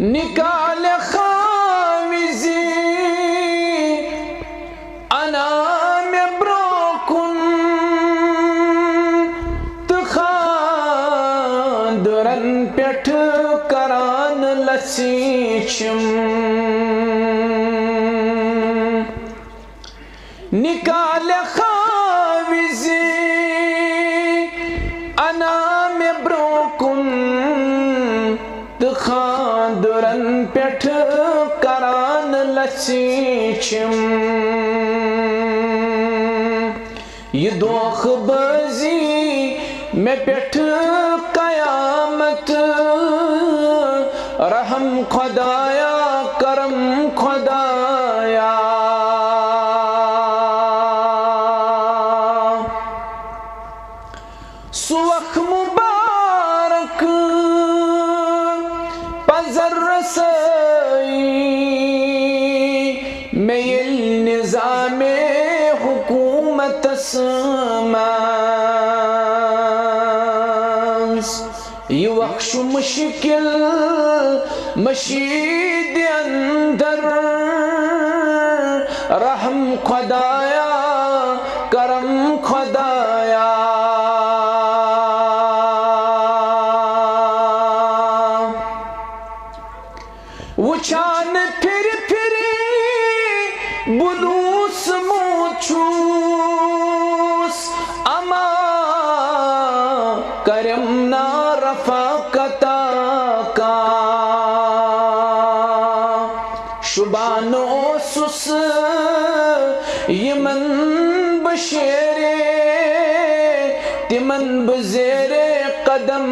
نکال خامزی انا میں بروکن تخاندرن پیٹھ کران لسیچم۔ نکال خاندرن پیٹھ کران لسیچم یہ دوخ بزی میں پیٹھ قیامت۔ رحم خدایا، کرم خدایا۔ سوخ نظام حکومت سماس۔ یہ وقش مشکل مشید اندر۔ رحم خدایا، کرم خدایا۔ وچان پھر پھری بلوس موچوس اما کرم نا رفاقتا کا۔ شبان اوسس یمن بشیرے تمن بزیر قدم